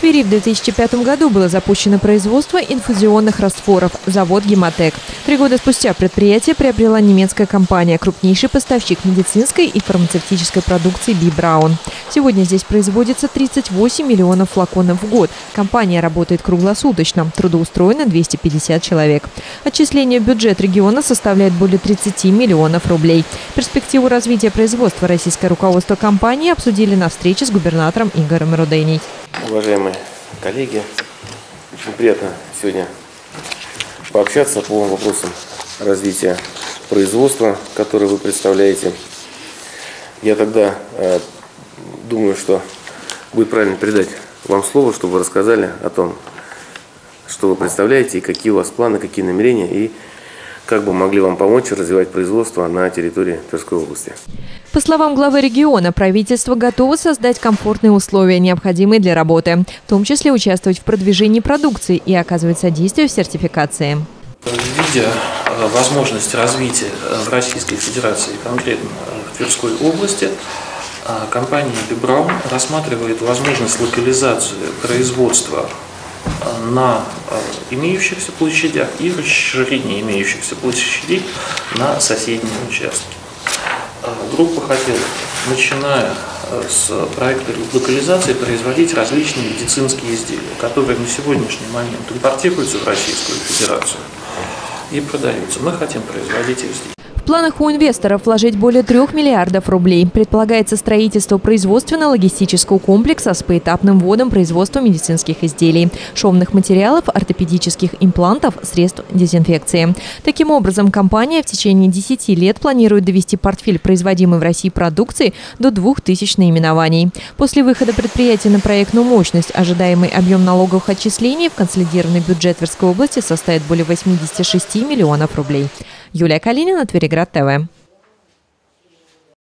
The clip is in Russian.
Твери в 2005 году было запущено производство инфузионных растворов – завод «Гемотек». Три года спустя предприятие приобрела немецкая компания, крупнейший поставщик медицинской и фармацевтической продукции «Би Браун». Сегодня здесь производится 38 миллионов флаконов в год. Компания работает круглосуточно. Трудоустроено 250 человек. Отчисление в бюджет региона составляет более 30 миллионов рублей. Перспективу развития производства российское руководство компании обсудили на встрече с губернатором Игорем Рудейней. Уважаемые коллеги, очень приятно сегодня пообщаться по вопросам развития производства, которое вы представляете. Я тогда э, думаю, что будет правильно передать вам слово, чтобы вы рассказали о том, что вы представляете и какие у вас планы, какие намерения и как бы могли вам помочь развивать производство на территории Тверской области. По словам главы региона, правительство готово создать комфортные условия, необходимые для работы, в том числе участвовать в продвижении продукции и оказывать содействие в сертификации. Видя э, возможность развития э, в Российской Федерации, конкретно э, в Тверской области, компания Бибраун рассматривает возможность локализации производства на имеющихся площадях и расширение имеющихся площадей на соседние участки. Группа хотела, начиная с проекта локализации, производить различные медицинские изделия, которые на сегодняшний момент импортируются в Российскую Федерацию и продаются. Мы хотим производить их здесь. В планах у инвесторов вложить более трех миллиардов рублей. Предполагается строительство производственно-логистического комплекса с поэтапным вводом производства медицинских изделий, шовных материалов, ортопедических имплантов, средств дезинфекции. Таким образом, компания в течение 10 лет планирует довести портфель производимой в России продукции до 2000 наименований. После выхода предприятия на проектную мощность ожидаемый объем налоговых отчислений в консолидированный бюджет Тверской области составит более 86 миллионов рублей. Юлия Калинина, Твериград ТВ.